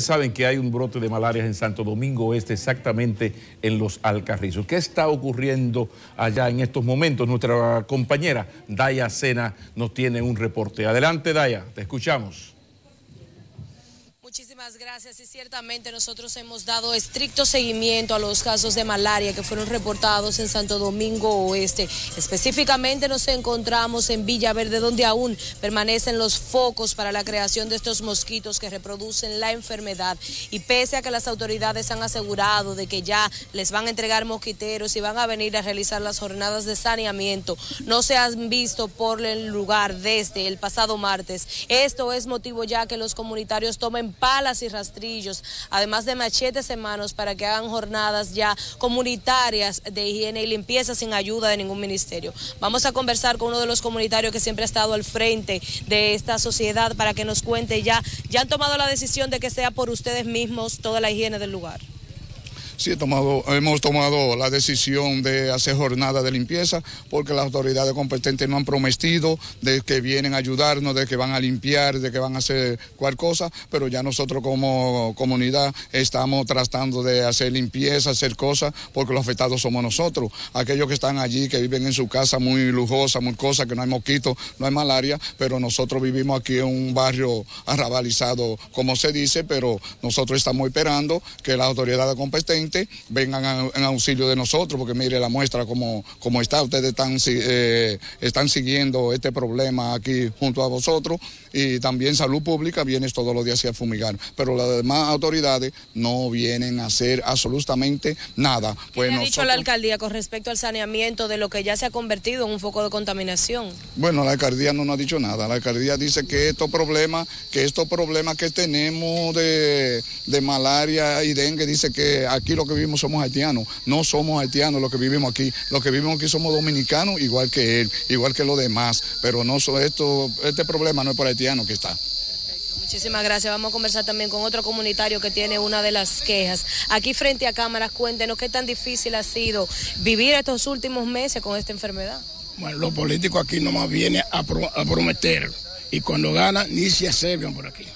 Saben que hay un brote de malaria en Santo Domingo Este, exactamente en los Alcarrizos. ¿Qué está ocurriendo allá en estos momentos? Nuestra compañera Daya Sena nos tiene un reporte. Adelante, Daya, te escuchamos. Muchísimas gracias y ciertamente nosotros hemos dado estricto seguimiento a los casos de malaria que fueron reportados en Santo Domingo Oeste. Específicamente nos encontramos en Villa Verde donde aún permanecen los focos para la creación de estos mosquitos que reproducen la enfermedad y pese a que las autoridades han asegurado de que ya les van a entregar mosquiteros y van a venir a realizar las jornadas de saneamiento, no se han visto por el lugar desde el pasado martes. Esto es motivo ya que los comunitarios tomen palas y rastrillos, además de machetes en manos para que hagan jornadas ya comunitarias de higiene y limpieza sin ayuda de ningún ministerio. Vamos a conversar con uno de los comunitarios que siempre ha estado al frente de esta sociedad para que nos cuente ya, ya han tomado la decisión de que sea por ustedes mismos toda la higiene del lugar. Sí, hemos tomado la decisión de hacer jornada de limpieza porque las autoridades competentes no han prometido de que vienen a ayudarnos, de que van a limpiar, de que van a hacer cualquier cosa, pero ya nosotros como comunidad estamos tratando de hacer limpieza, hacer cosas, porque los afectados somos nosotros. Aquellos que están allí, que viven en su casa muy lujosa, muy cosa, que no hay mosquitos, no hay malaria, pero nosotros vivimos aquí en un barrio arrabalizado, como se dice, pero nosotros estamos esperando que las autoridades competentes vengan en auxilio de nosotros, porque mire la muestra como, como está, ustedes están, eh, están siguiendo este problema aquí junto a vosotros y también salud pública viene todos los días a fumigar, pero las demás autoridades no vienen a hacer absolutamente nada. ¿Qué pues ha dicho la alcaldía con respecto al saneamiento de lo que ya se ha convertido en un foco de contaminación? Bueno, la alcaldía no nos ha dicho nada, la alcaldía dice que estos problemas, que estos problemas que tenemos de, de malaria y dengue, dice que aquí lo que vivimos somos haitianos, no somos haitianos los que vivimos aquí, los que vivimos aquí somos dominicanos igual que él, igual que los demás, pero no esto, este problema no es por haitianos que está. Muchísimas gracias. Vamos a conversar también con otro comunitario que tiene una de las quejas. Aquí frente a cámaras, cuéntenos qué tan difícil ha sido vivir estos últimos meses con esta enfermedad. Bueno, los políticos aquí nomás vienen a, prometer y cuando ganan ni se acercan por aquí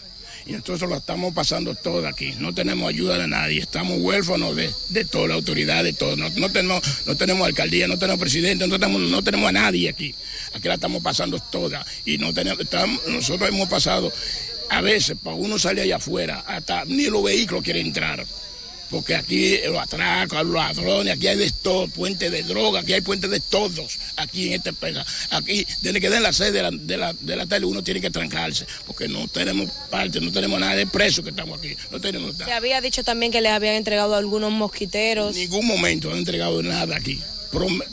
y nosotros lo estamos pasando todo aquí. No tenemos ayuda de nadie, estamos huérfanos de, de toda la autoridad, de todo. No, tenemos, no tenemos alcaldía, no tenemos presidente, no tenemos, no tenemos a nadie aquí. Aquí la estamos pasando toda y no tenemos, nosotros hemos pasado a veces, para uno salir allá afuera, hasta ni los vehículos quieren entrar porque aquí los atracos, los ladrones, aquí hay de todo, puente de droga, aquí hay puentes de todos, aquí en esta empresa. Aquí, desde que den la sede de la, de, la, de la tele, uno tiene que trancarse, porque no tenemos parte, no tenemos nada de preso que estamos aquí, no tenemos Se había dicho también que les habían entregado algunos mosquiteros. En ningún momento han entregado nada aquí.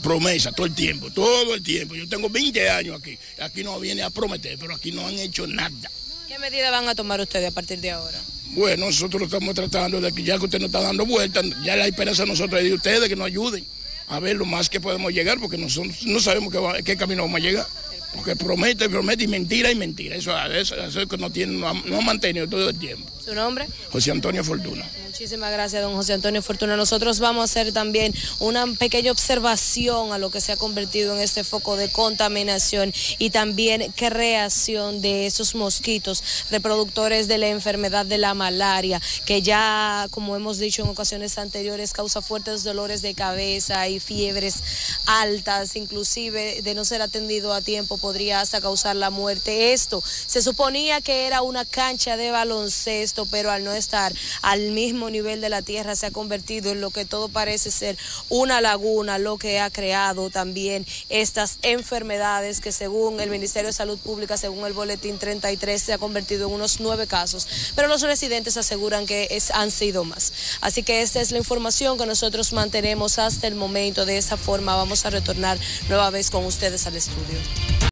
Promesa todo el tiempo, todo el tiempo. Yo tengo 20 años aquí. Aquí no viene a prometer, pero aquí no han hecho nada. ¿Qué medidas van a tomar ustedes a partir de ahora? Bueno, nosotros estamos tratando de que ya que usted nos está dando vueltas, ya la esperanza de nosotros es de ustedes que nos ayuden a ver lo más que podemos llegar, porque nosotros no sabemos qué, qué camino vamos a llegar. Porque promete, promete y mentira y mentira. Eso, eso, eso es que no, tiene, no, no ha mantenido todo el tiempo. ¿Su nombre? José Antonio Fortuna. Muchísimas gracias, don José Antonio Fortuna. Nosotros vamos a hacer también una pequeña observación a lo que se ha convertido en este foco de contaminación y también creación de esos mosquitos reproductores de la enfermedad de la malaria, que ya, como hemos dicho en ocasiones anteriores, causa fuertes dolores de cabeza y fiebres altas, inclusive de no ser atendido a tiempo podría hasta causar la muerte. Esto se suponía que era una cancha de baloncesto, pero al no estar al mismo nivel de la tierra se ha convertido en lo que todo parece ser una laguna, lo que ha creado también estas enfermedades que según el Ministerio de Salud Pública, según el boletín 33, se ha convertido en unos nueve casos, pero los residentes aseguran que han sido más. Así que esta es la información que nosotros mantenemos hasta el momento. De esa forma vamos a retornar nueva vez con ustedes al estudio.